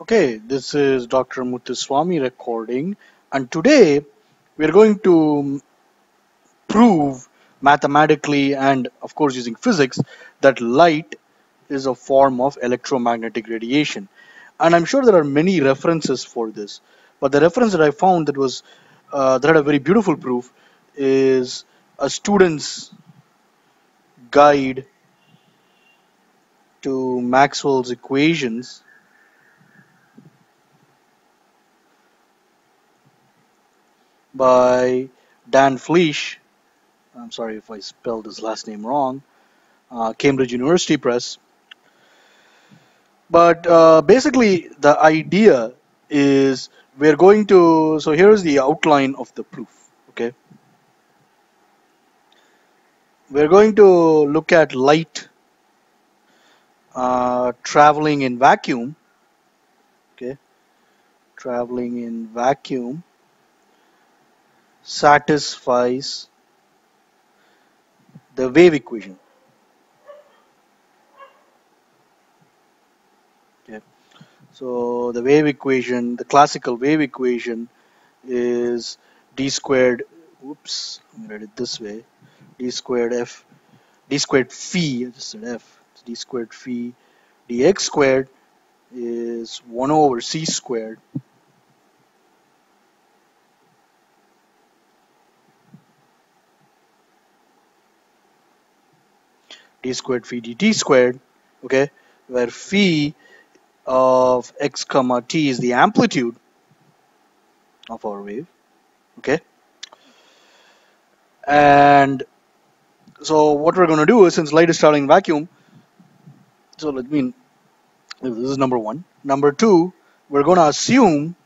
Okay, this is Dr. Muthuswamy recording, and today we're going to prove mathematically and, of course, using physics that light is a form of electromagnetic radiation. And I'm sure there are many references for this, but the reference that I found that was uh, that had a very beautiful proof is a student's guide to Maxwell's equations by Dan Fleisch. I'm sorry if I spelled his last name wrong. Uh, Cambridge University Press. But uh, basically, the idea is we're going to. So here's the outline of the proof. Okay. We're going to look at light uh, traveling in vacuum. Okay. Traveling in vacuum satisfies the wave equation. Okay. So the wave equation, the classical wave equation is d squared, oops, let me write it this way, d squared f, d squared phi, I just said f, d squared phi dx squared is 1 over c squared d squared phi dt squared okay where phi of x comma t is the amplitude of our wave okay? And so what we're going to do is since light is traveling in vacuum so let me this is number one. Number two we're going to assume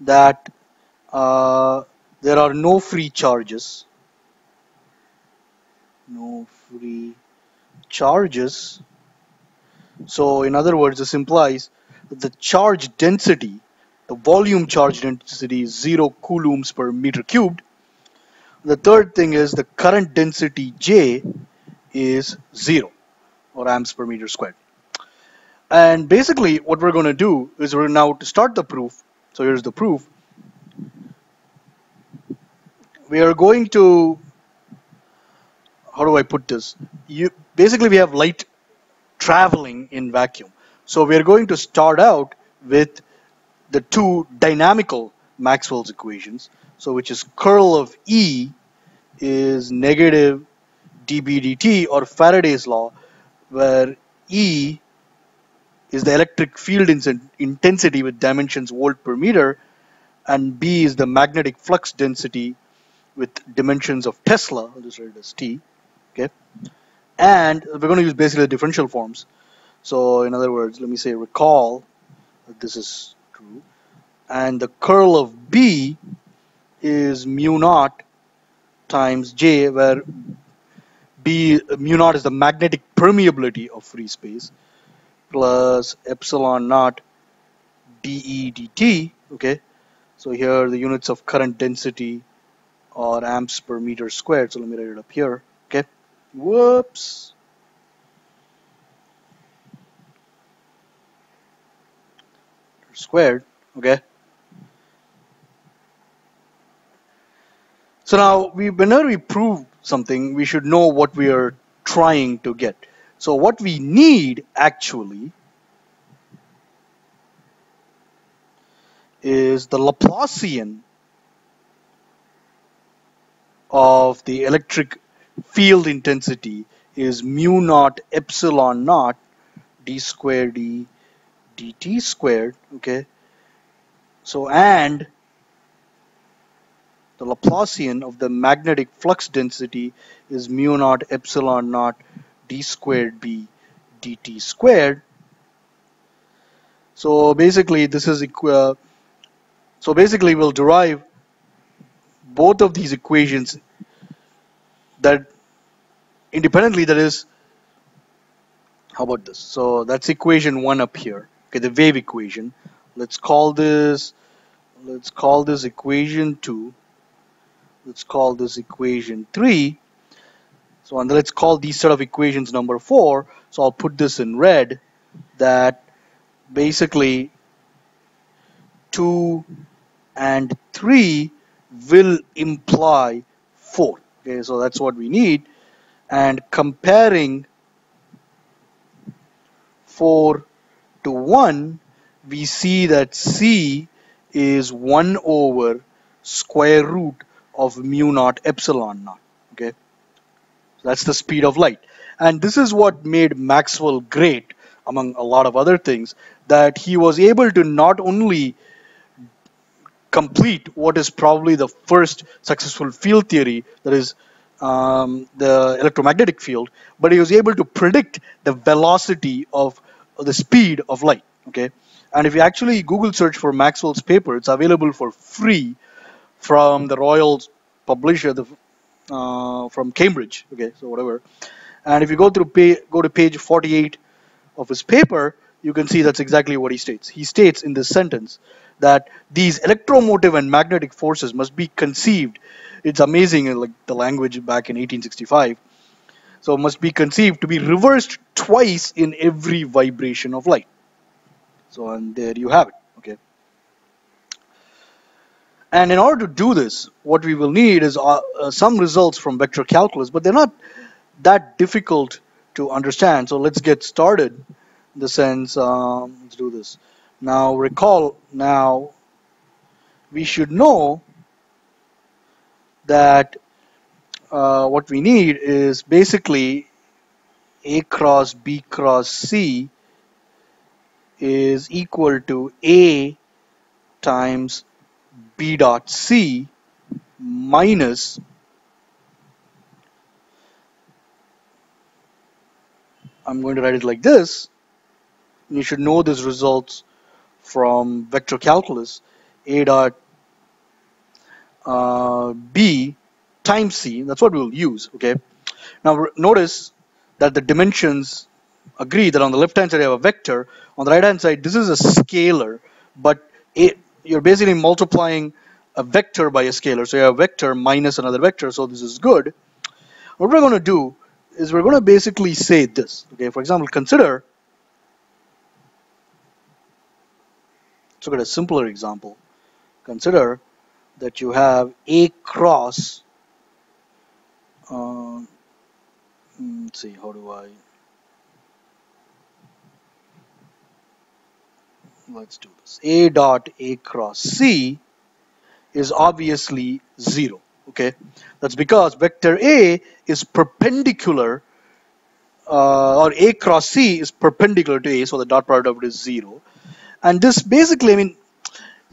that uh, there are no free charges. No free charges. So in other words, this implies that the charge density, the volume charge density is 0 coulombs per meter cubed. The third thing is the current density J is 0 or amps per meter squared. And basically what we're going to do is we're now to start the proof. So here's the proof. We are going to how do I put this? You basically we have light traveling in vacuum. So we are going to start out with the two dynamical Maxwell's equations. So which is curl of E is negative dB dt or Faraday's law where E is the electric field intensity with dimensions volt per meter and B is the magnetic flux density with dimensions of Tesla. I'll just write it as T okay. And we're going to use basically differential forms. So in other words let me say recall that this is true. And the curl of B is mu naught times J where B mu naught is the magnetic permeability of free space plus epsilon naught dE dt okay? So here the units of current density are amps per meter squared. So let me write it up here okay Whoops. Squared, okay. So now, we, whenever we prove something, we should know what we are trying to get. So what we need actually is the Laplacian of the electric field intensity is mu naught epsilon naught d squared d dt squared okay? So and the Laplacian of the magnetic flux density is mu naught epsilon naught d squared b dt squared. So basically this is uh, so basically we'll derive both of these equations that independently that is how about this? So that's equation one up here. Okay the wave equation. Let's call this let's call this equation 2 let's call this equation 3 so and let's call these set of equations number 4 so I'll put this in red that basically 2 and 3 will imply 4. Okay, so that's what we need. And comparing 4 to 1, we see that C is 1 over square root of mu naught epsilon naught. Okay, so that's the speed of light. And this is what made Maxwell great, among a lot of other things, that he was able to not only complete what is probably the first successful field theory, that is um, the electromagnetic field, but he was able to predict the velocity of the speed of light. Okay, and if you actually Google search for Maxwell's paper, it's available for free from the Royal publisher, the, uh, from Cambridge. Okay, so whatever. And if you go through pay, go to page 48 of his paper, you can see that's exactly what he states. He states in this sentence that these electromotive and magnetic forces must be conceived. It's amazing, like the language back in 1865. So must be conceived to be reversed twice in every vibration of light. So and there you have it. Okay. And in order to do this, what we will need is uh, uh, some results from vector calculus, but they're not that difficult to understand. So let's get started the sense, um, let's do this. Now recall, now we should know that uh, what we need is basically A cross B cross C is equal to A times B dot C minus I'm going to write it like this. You should know these results from vector calculus. A dot uh, B times C. That's what we'll use. Okay. Now notice that the dimensions agree that on the left hand side you have a vector. On the right hand side, this is a scalar, but it, you're basically multiplying a vector by a scalar. So you have a vector minus another vector. So this is good. What we're going to do is we're going to basically say this. Okay, for example, consider. Let's look at a simpler example. Consider that you have A cross. Uh, let's see, how do I? Let's do this. A dot A cross C is obviously zero okay that's because vector a is perpendicular uh, or a cross c is perpendicular to a so the dot product of it is zero and this basically i mean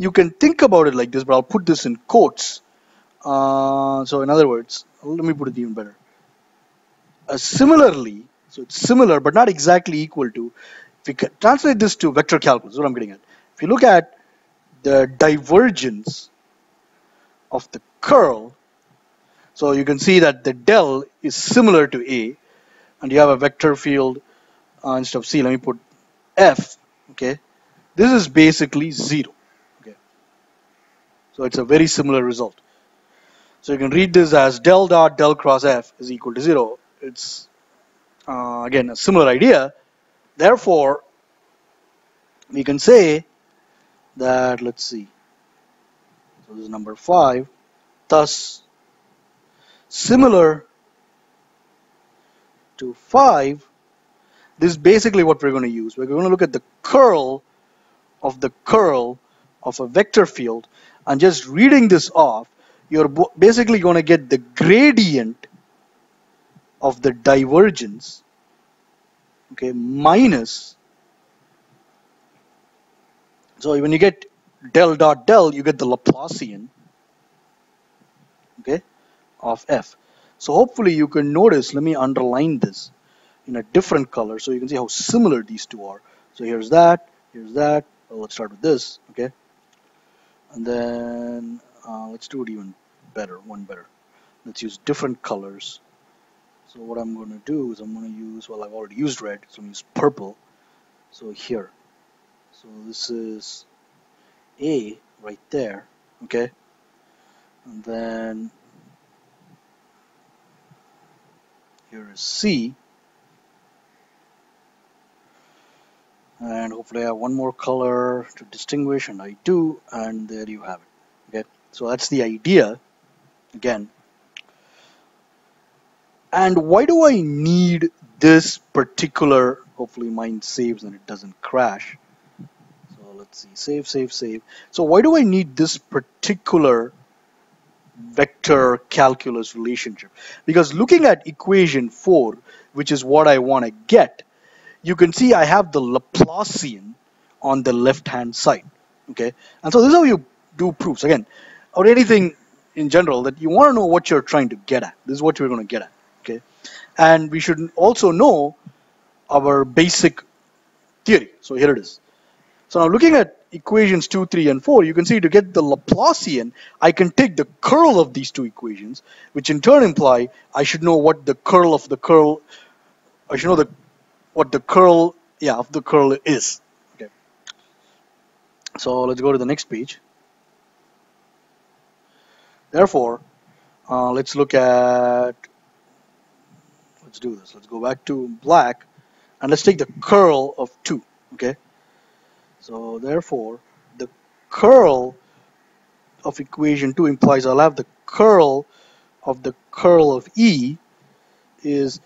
you can think about it like this but i'll put this in quotes. Uh, so in other words let me put it even better. Uh, similarly so it's similar but not exactly equal to if we translate this to vector calculus what i'm getting at. If you look at the divergence of the curl so you can see that the del is similar to A and you have a vector field uh, instead of C let me put F okay this is basically 0 okay. So it's a very similar result. So you can read this as del dot del cross F is equal to 0 it's uh, again a similar idea. Therefore we can say that let's see. So this is number 5 thus similar to 5, this is basically what we're going to use. We're going to look at the curl of the curl of a vector field and just reading this off, you're basically going to get the gradient of the divergence okay minus so when you get del dot del you get the Laplacian okay of f. So hopefully you can notice, let me underline this in a different color so you can see how similar these two are. So here's that, here's that. Let's start with this, okay? And then uh, let's do it even better, one better. Let's use different colors. So what I'm going to do is I'm going to use, well, I've already used red, so I'm going to use purple. So here. So this is A right there, okay? And then Here is C. and hopefully I have one more color to distinguish and I do and there you have it. Okay? So that's the idea again. And why do I need this particular hopefully mine saves and it doesn't crash? So let's see save save save. So why do I need this particular vector calculus relationship? Because looking at equation 4 which is what I want to get you can see I have the Laplacian on the left hand side okay? And so this is how you do proofs. Again or anything in general that you want to know what you're trying to get at. This is what you're going to get at okay? And we should also know our basic theory. So here it is. So now looking at equations 2 3 and 4 you can see to get the Laplacian I can take the curl of these two equations which in turn imply I should know what the curl of the curl I should know the what the curl yeah of the curl is. Okay. So let's go to the next page. Therefore uh, let's look at let's do this. Let's go back to black and let's take the curl of 2 okay? So therefore the curl of equation 2 implies I'll have the curl of the curl of E is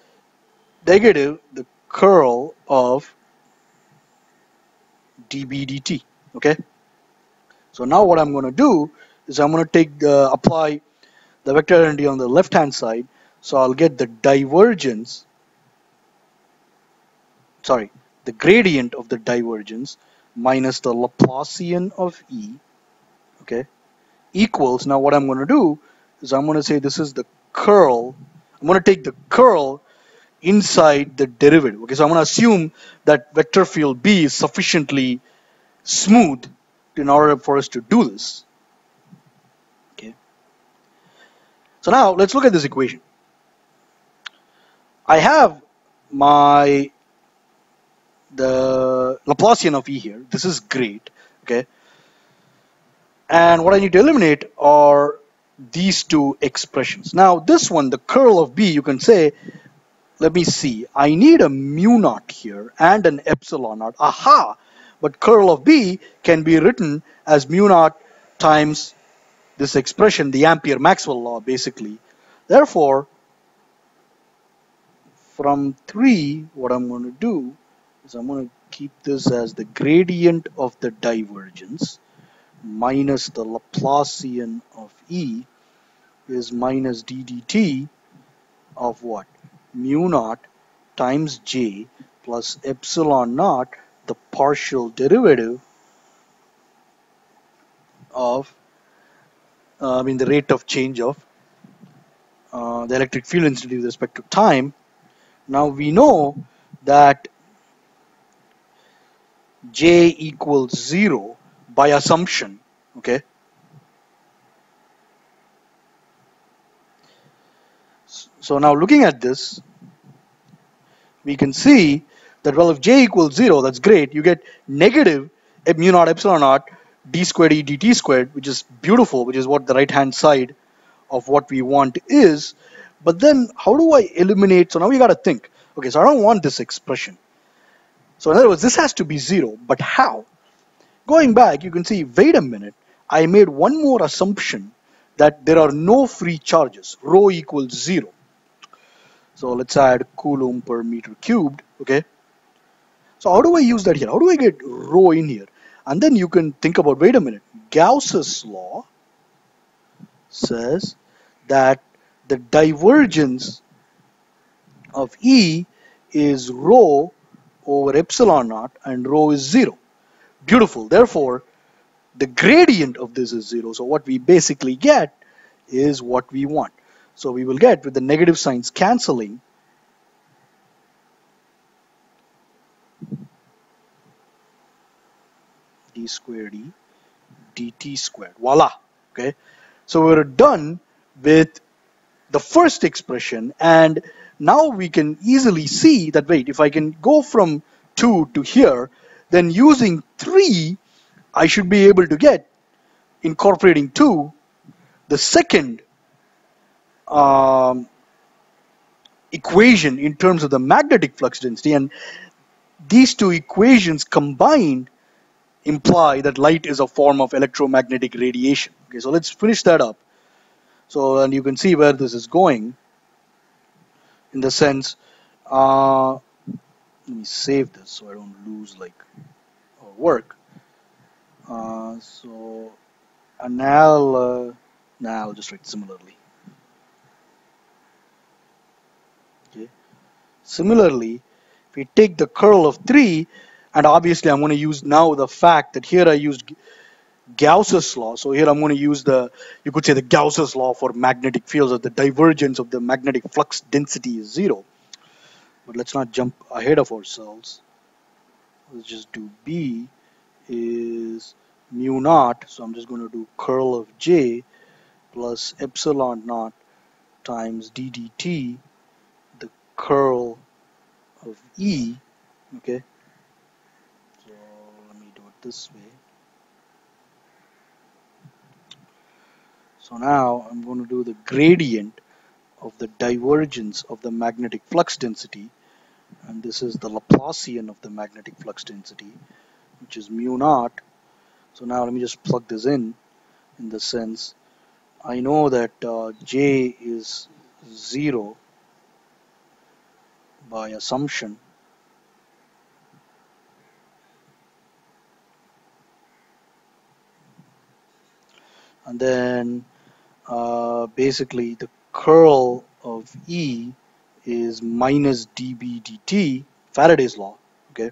negative the curl of dB dt. Okay. So now what I'm going to do is I'm going to take the apply the vector identity on the left hand side. So I'll get the divergence. Sorry, the gradient of the divergence minus the Laplacian of E. Okay. Equals. Now what I'm going to do is I'm going to say this is the curl. I'm going to take the curl inside the derivative. Okay, so I'm going to assume that vector field B is sufficiently smooth in order for us to do this. Okay. So now let's look at this equation. I have my the Laplacian of E here. This is great. Okay. And what I need to eliminate are these two expressions. Now this one, the curl of B, you can say let me see, I need a mu naught here and an epsilon naught. Aha! But curl of B can be written as mu naught times this expression, the Ampere-Maxwell law, basically. Therefore, from 3, what I'm going to do is I'm going to keep this as the gradient of the divergence minus the Laplacian of E is minus d dt of what? Mu naught times j plus epsilon naught, the partial derivative of, uh, I mean the rate of change of uh, the electric field intensity with respect to time. Now we know that j equals 0 by assumption, okay? So now looking at this, we can see that well if j equals 0, that's great. You get negative mu naught epsilon naught d squared e dt squared, which is beautiful, which is what the right hand side of what we want is. But then how do I eliminate? So now we got to think. Okay, so I don't want this expression. So in other words, this has to be 0. But how? Going back, you can see, wait a minute. I made one more assumption that there are no free charges. Rho equals 0. So let's add coulomb per meter cubed, okay? So how do I use that here? How do I get rho in here? And then you can think about, wait a minute, Gauss's law says that the divergence of E is rho over epsilon naught and rho is zero. Beautiful. Therefore, the gradient of this is zero. So what we basically get is what we want. So we will get with the negative signs cancelling d squared e dt squared. Voila. Okay. So we're done with the first expression and now we can easily see that wait if I can go from 2 to here then using 3 I should be able to get incorporating 2 the second um, equation in terms of the magnetic flux density and these two equations combined imply that light is a form of electromagnetic radiation. Okay, so let's finish that up. So, and you can see where this is going in the sense, uh, let me save this so I don't lose like work. Uh, so, and now, uh, now I'll just write similarly. Similarly, if we take the curl of 3, and obviously I'm going to use now the fact that here I used Gauss's law. So here I'm going to use the, you could say the Gauss's law for magnetic fields or the divergence of the magnetic flux density is zero. But let's not jump ahead of ourselves. Let's just do B is mu naught. So I'm just going to do curl of J plus epsilon naught times d dt, the curl of E, okay? So let me do it this way. So now I'm going to do the gradient of the divergence of the magnetic flux density and this is the Laplacian of the magnetic flux density which is mu naught so now let me just plug this in in the sense I know that uh, J is 0 by assumption and then uh, basically the curl of E is minus dB dt, Faraday's law, okay?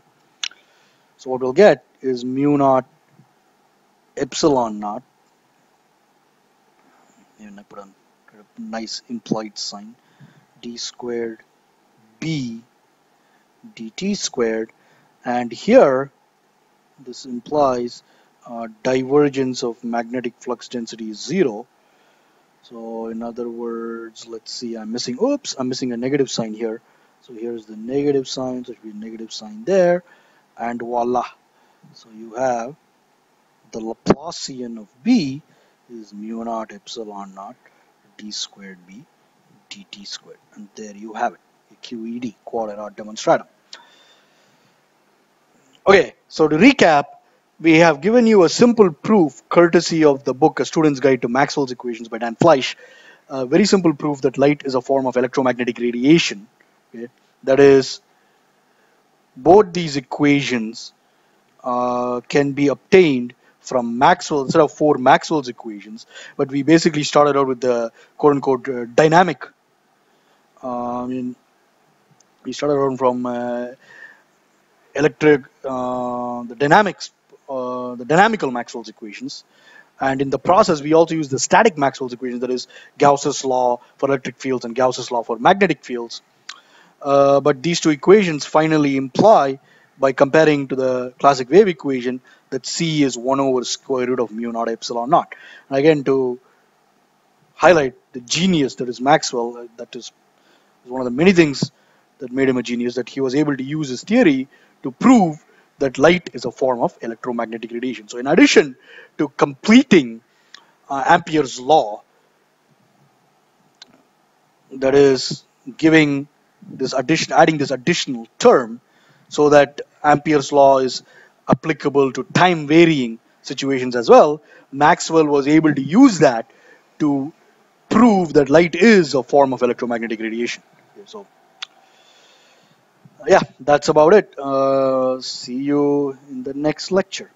So what we'll get is mu naught epsilon naught, and I put a nice implied sign, d squared b dt squared, and here this implies uh, divergence of magnetic flux density is zero, so in other words, let's see, I'm missing, oops, I'm missing a negative sign here. So here's the negative sign, so it should be a negative sign there, and voila. So you have the Laplacian of B is mu naught epsilon naught d squared B dt squared. And there you have it, QED, quad demonstratum. Okay, so to recap, we have given you a simple proof courtesy of the book A Student's Guide to Maxwell's Equations by Dan Fleisch. A very simple proof that light is a form of electromagnetic radiation. Okay? That is, both these equations uh, can be obtained from Maxwell instead of four Maxwell's equations, but we basically started out with the quote unquote uh, dynamic. Uh, We started out from uh, electric, uh, the dynamics uh, the dynamical Maxwell's equations. And in the process, we also use the static Maxwell's equations, that is Gauss's law for electric fields and Gauss's law for magnetic fields. But these two equations finally imply, by comparing to the classic wave equation, that C is 1 over square root of mu naught epsilon naught. And again, to highlight the genius that is Maxwell, that is one of the many things that made him a genius, that he was able to use his theory to prove that light is a form of electromagnetic radiation. So in addition to completing uh, Ampere's law, that is giving this addition, adding this additional term so that Ampere's law is applicable to time varying situations as well, Maxwell was able to use that to prove that light is a form of electromagnetic radiation. So yeah, that's about it. Uh, see you in the next lecture.